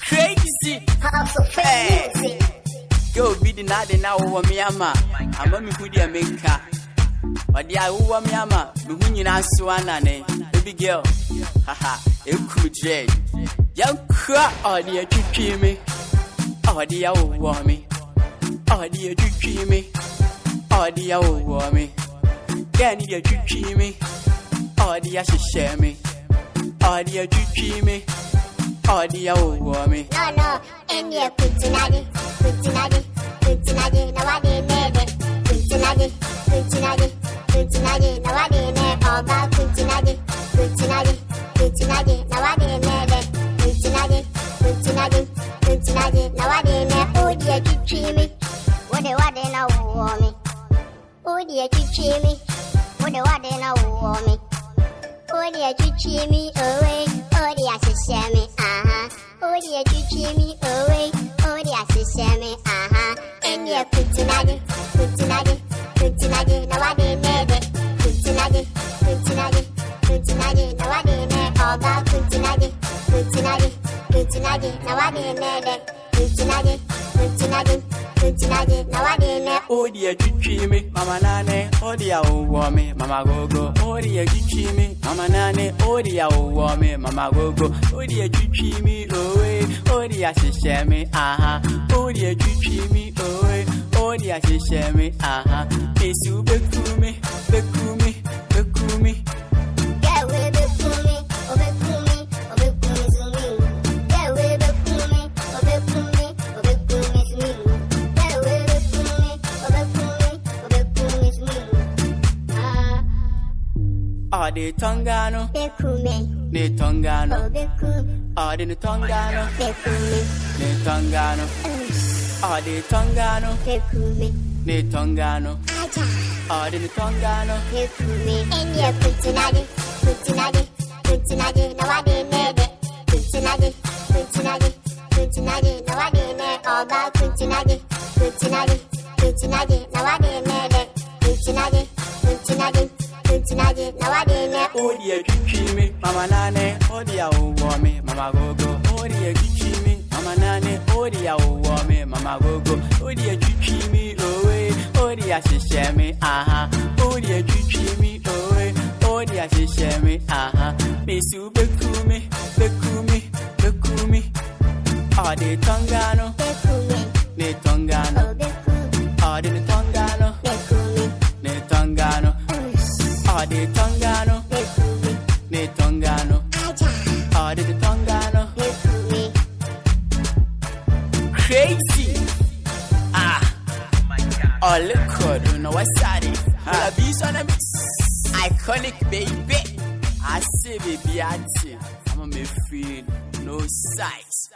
Crazy. House of Hey. music. Be the and now over me ama. I'm a me who dear make. But the I who me ama. Who you not so anane. Baby girl. Haha. You could dread. Young crack. Oh, dear, you treat me. Oh, dear, oh, want me. Oh, dear, you treat me. Oh, dear, oh, want me. Can you treat me? Oh. Oh. Oh, dear, oh, want me. No, no, in your kutinadi, kutinadi, kutinadi, did made it. Kutinadi, kutinadi, kutinadi, did made all about kutinadi, kutinadi, kutinadi, did made it. Kutinadi, kutinadi, kutinadi, did made oh dear you me. What they what they now me. Oh dear you me. What they what they now me. Oh dear, you me away. Uh huh. And yeah, kutinadi, kutinadi, kutinadi. Now I did made it. Kutinadi, kutinadi, kutinadi. Now I did made all about kutinadi, kutinadi, kutinadi. Now I did made it. Kutinadi, kutinadi, kutinadi. Now I did made. Oh dear, you treat me, Mama Nane. Oh oh want Mama. Oh me, Mama. Oh oh me, Mama go go. Oh you treat me. Oh dear, she share me, aha. Oh dear, you treat me away. Oh dear, she share me, aha. Miss you, be cool me, Ah, oh, the Tongano, be kumi, the Tongano. obe kumi, Oh, the Tongano, be kumi, the Tongano. Oh, the ah, Tongano, be kumi. the Tongano. Aja, ah, Oh, the Tongano. be kumi. And yeah, kutinadi, kutinadi, kutinadi. Now I did made it. Kutinadi, kutinadi, kutinadi. Now I did made all about kutinadi, kutinadi, kutinadi. Now I did Now I did made. Oh dear, me, Mama Nane. Oh dear, oh me, Mama go go. Oh dear, me, Mama Nane. Oh dear, oh me, Mama go go. Oh dear, me away. Oh dear, she share me, aha. Oh dear, me away. Oh dear, she share me, aha. Miss you, be cool me, be cool me, be cool me. Oh, the Tongano, Be kumi, the Tongano. oh be kumi, Oh, the Tongano, Oh, the Tongano, Be the Tongano. Oh, the Tongano. be kumi. crazy. Ah. Oh, look good. You know what's that? Huh? The beast on a mix. Iconic, baby. I say, baby, I say. I'm a me feel no size.